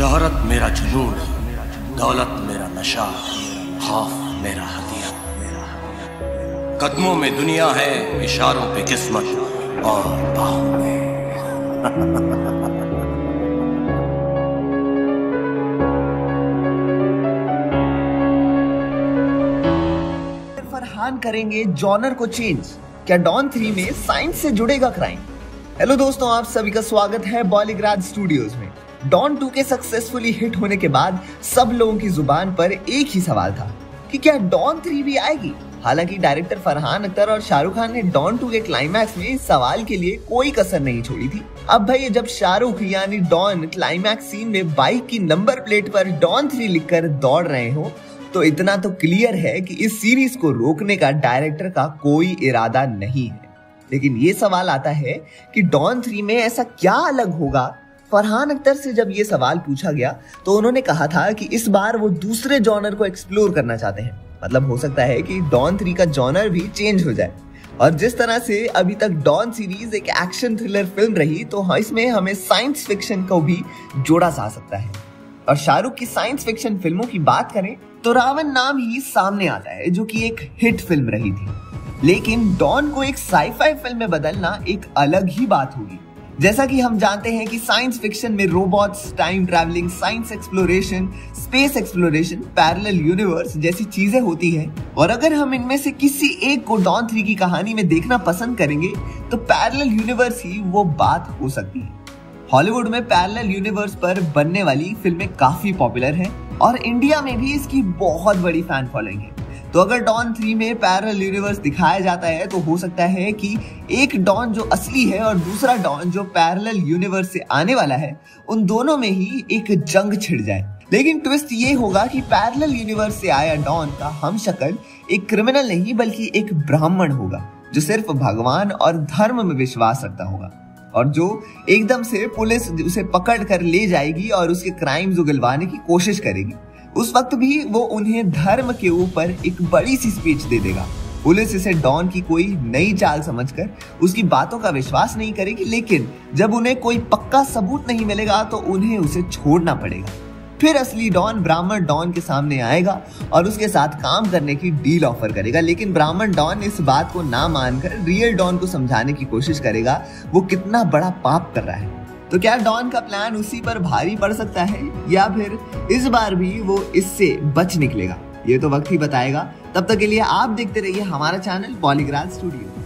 मेरा जुनून दौलत मेरा नशा खौफ मेरा हथियार कदमों में दुनिया है, इशारों पे किस्मत और बाहों में। फरहान करेंगे जॉनर को चेंज। क्या डॉन थ्री में साइंस से जुड़ेगा क्राइम? हेलो दोस्तों, आप सभी का स्वागत है बॉलीग्राड स्टूडियोज में। डॉन टू के सक्सेसफुली हिट होने के बाद सब लोगों की ज़ुबान पर एक ही सवाल था कि क्या डॉन थ्री भी आएगी? हालाँकि डायरेक्टर फरहान अख्तर और शाहरुख खान ने डॉन टू के क्लाइमैक्स में इस सवाल के लिए कोई कसर नहीं छोड़ी थी। अब भाई जब शाहरुख यानी डॉन क्लाइमैक्स सीन में बाइक की नंबर प्लेट पर डॉन थ्री लिखकर दौड़ रहे हो तो इतना तो क्लियर है कि इस सीरीज़ को रोकने का डायरेक्टर का कोई इरादा नहीं है। लेकिन ये सवाल आता है कि डॉन थ्री में ऐसा क्या अलग होगा? फरहान अख्तर से जब ये सवाल पूछा गया तो उन्होंने कहा था कि इस बार वो दूसरे जॉनर को एक्सप्लोर करना चाहते हैं। मतलब हो सकता है कि डॉन थ्री का जॉनर भी चेंज हो जाए। और जिस तरह से अभी तक डॉन सीरीज़ एक एक्शन थ्रिलर फ़िल्म रही तो इसमें हमें साइंस फिक्शन को भी जोड़ा जा सकता है। और शाहरुख की साइंस फिक्शन फ़िल्मों की बात करें तो रावण नाम ही सामने आता है, जो कि एक हिट फ़िल्म रही थी। लेकिन डॉन को एक साईफाई फ़िल्म में बदलना एक अलग ही बात होगी। जैसा कि हम जानते हैं कि साइंस फिक्शन में robots time travelling science exploration space exploration parallel universe जैसी चीज़ें होती हैं। और अगर हम इनमें से किसी एक को डॉन थ्री की कहानी में देखना पसंद करेंगे तो पैरेलल यूनिवर्स ही वो बात हो सकती है। हॉलीवुड में पैरेलल यूनिवर्स पर बनने वाली फ़िल्में काफ़ी पॉपुलर हैं और इंडिया में भी इसकी बहुत बड़ी फ़ैन फॉलोइंग है। तो अगर डॉन थ्री में पैरल यूनिवर्स दिखाया जाता है तो हो सकता है कि एक डॉन जो असली है और दूसरा डॉन जो पैरल यूनिवर्स से आने वाला है, उन दोनों में ही एक जंग छिड़ जाए। लेकिन ट्विस्ट ये होगा कि पैरेलल यूनिवर्स से आया डॉन का हम शक्ल एक क्रिमिनल नहीं, बल्कि एक ब्राह्मण होगा, जो सिर्फ़ भगवान और धर्म में विश्वास रखता होगा। और जो एकदम से पुलिस उसे पकड़ कर ले जाएगी और उसके क्राइम्स उगलवाने की कोशिश करेगी। उस वक्त भी वो उन्हें धर्म के ऊपर एक बड़ी सी स्पीच दे देगा। पुलिस इसे डॉन की कोई नई चाल समझकर उसकी बातों का विश्वास नहीं करेगी, लेकिन जब उन्हें कोई पक्का सबूत नहीं मिलेगा तो उन्हें उसे छोड़ना पड़ेगा। फिर असली डॉन ब्राह्मण डॉन के सामने आएगा और उसके साथ काम करने की डील ऑफ़र करेगा। लेकिन ब्राह्मण डॉन इस बात को ना मानकर रियल डॉन को समझाने की कोशिश करेगा, वो कितना बड़ा पाप कर रहा है। तो क्या डॉन का प्लान उसी पर भारी पड़ सकता है? या फिर इस बार भी वो इससे बच निकलेगा? ये तो वक्त ही बताएगा। तब तक के लिए आप देखते रहिए हमारा चैनल पॉलीग्राज स्टूडियो